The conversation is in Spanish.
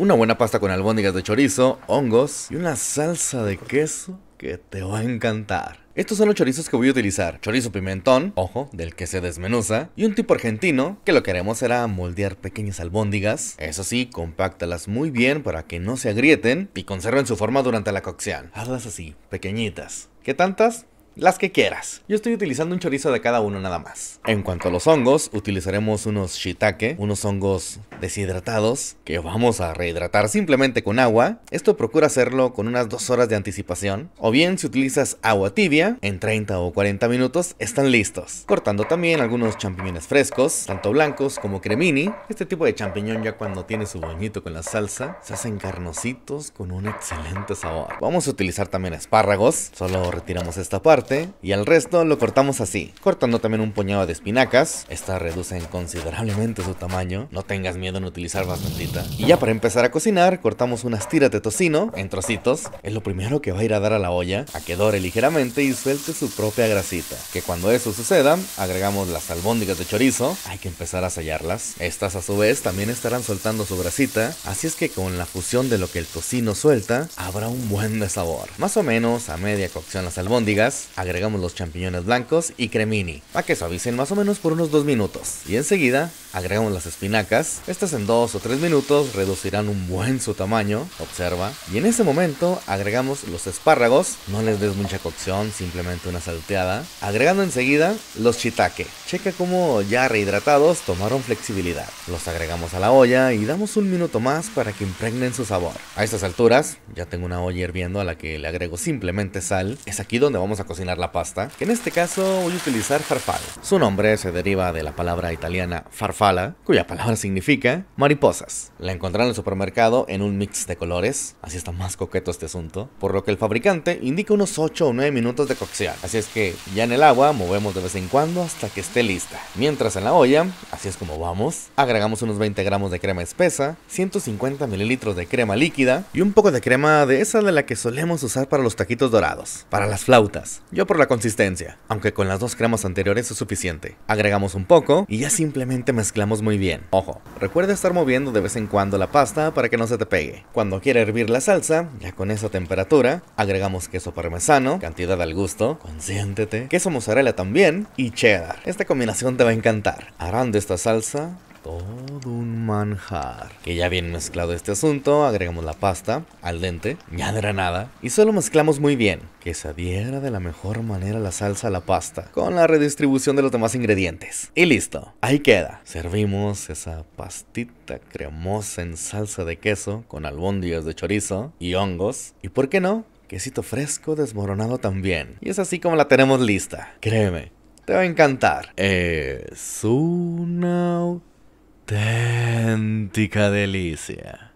Una buena pasta con albóndigas de chorizo, hongos y una salsa de queso que te va a encantar. Estos son los chorizos que voy a utilizar. Chorizo pimentón, ojo, del que se desmenuza. Y un tipo argentino, que lo que haremos será moldear pequeñas albóndigas. Eso sí, compáctalas muy bien para que no se agrieten y conserven su forma durante la cocción. Hazlas así, pequeñitas. ¿Qué tantas? Las que quieras. Yo estoy utilizando un chorizo de cada uno nada más. En cuanto a los hongos, utilizaremos unos shiitake, unos hongos deshidratados que vamos a rehidratar simplemente con agua. Esto procura hacerlo con unas dos horas de anticipación. O bien si utilizas agua tibia, en 30 o 40 minutos están listos. Cortando también algunos champiñones frescos, tanto blancos como cremini. Este tipo de champiñón ya cuando tiene su bañito con la salsa, se hacen carnositos con un excelente sabor. Vamos a utilizar también espárragos, solo retiramos esta parte y al resto lo cortamos así, cortando también un puñado de espinacas, estas reducen considerablemente su tamaño, no tengas miedo en utilizar bastantita. Y ya para empezar a cocinar, cortamos unas tiras de tocino en trocitos, es lo primero que va a ir a dar a la olla, a que dore ligeramente y suelte su propia grasita, que cuando eso suceda, agregamos las albóndigas de chorizo, hay que empezar a sellarlas, estas a su vez también estarán soltando su grasita, así es que con la fusión de lo que el tocino suelta, habrá un buen de sabor. Más o menos a media cocción las albóndigas, agregamos los champiñones blancos y cremini, para que suavicen más o menos por unos 2 minutos. Y enseguida agregamos las espinacas, estas en 2 o 3 minutos reducirán un buen su tamaño, observa. Y en ese momento agregamos los espárragos, no les des mucha cocción, simplemente una salteada. Agregando enseguida los shiitake, checa como ya rehidratados tomaron flexibilidad. Los agregamos a la olla y damos un minuto más para que impregnen su sabor. A estas alturas ya tengo una olla hirviendo a la que le agrego simplemente sal. Es aquí donde vamos a cocinar la pasta, que en este caso voy a utilizar farfal. Su nombre se deriva de la palabra italiana farfala, cuya palabra significa mariposas. La encontrarán en el supermercado en un mix de colores, así está más coqueto este asunto, por lo que el fabricante indica unos 8 o 9 minutos de cocción. Así es que ya en el agua movemos de vez en cuando hasta que esté lista. Mientras en la olla, así es como vamos, agregamos unos 20 gramos de crema espesa, 150 mililitros de crema líquida y un poco de crema de esa de la que solemos usar para los taquitos dorados, para las flautas. Yo por la consistencia, aunque con las dos cremas anteriores es suficiente. Agregamos un poco y ya simplemente mezclamos muy bien. Ojo, recuerda estar moviendo de vez en cuando la pasta para que no se te pegue. Cuando quiera hervir la salsa, ya con esa temperatura, agregamos queso parmesano, cantidad al gusto, consiéntete, queso mozzarella también y cheddar. Esta combinación te va a encantar. Harán de esta salsa manjar. Que ya bien mezclado este asunto, agregamos la pasta al dente, no nada, y solo mezclamos muy bien, que se adhiera de la mejor manera la salsa a la pasta, con la redistribución de los demás ingredientes. Y listo, ahí queda. Servimos esa pastita cremosa en salsa de queso, con albóndigas de chorizo y hongos, y por qué no, quesito fresco desmoronado también. Y es así como la tenemos lista. Créeme, te va a encantar. Es una auténtica delicia.